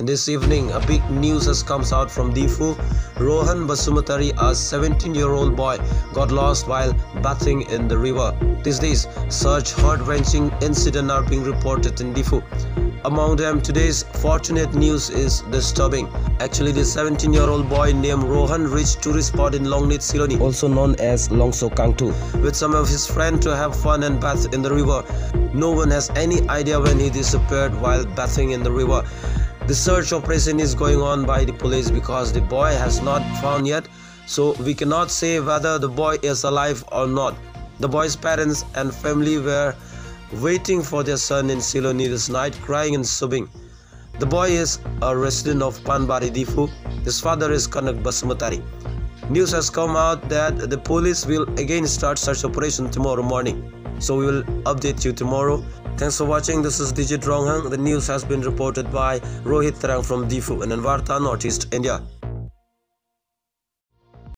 And this evening, a big news has come out from Diphu. Rohan Basumatari, a 17-year-old boy, got lost while bathing in the river. These days, such heart-wrenching incidents are being reported in Diphu. Among them, today's fortunate news is disturbing. Actually, the 17-year-old boy named Rohan reached tourist spot in Longnit Siloni, also known as Longso Kangtu, with some of his friends to have fun and bath in the river. No one has any idea when he disappeared while bathing in the river. The search operation is going on by the police because the boy has not found yet, so we cannot say whether the boy is alive or not. The boy's parents and family were waiting for their son in Siloni this night, crying and sobbing. The boy is a resident of Panbari Diphu. His father is Kanak Basumatari. News has come out that the police will again start search operation tomorrow morning. So we will update you tomorrow. Thanks for watching. This is Digit Ronghang. The news has been reported by Rohit Tarang from Diphu in NN Varta, Northeast India.